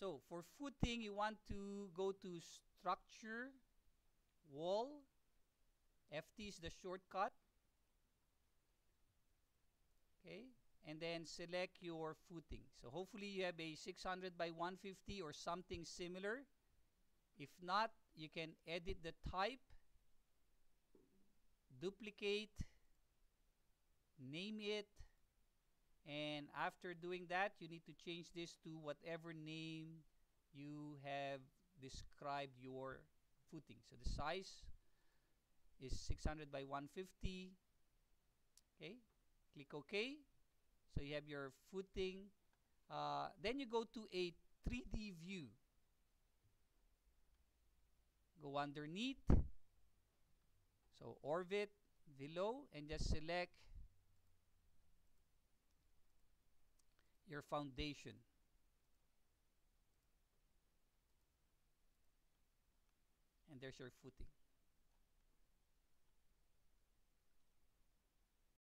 So for footing, you want to go to structure, wall, FT is the shortcut. Okay, and then select your footing. So hopefully you have a 600 by 150 or something similar. If not, you can edit the type, duplicate, name it, and after doing that, you need to change this to whatever name you have described your footing. So the size is 600 by 150. Okay, click OK. So you have your footing. Uh, then you go to a 3D view. Go underneath. So orbit below and just select your foundation. And there's your footing.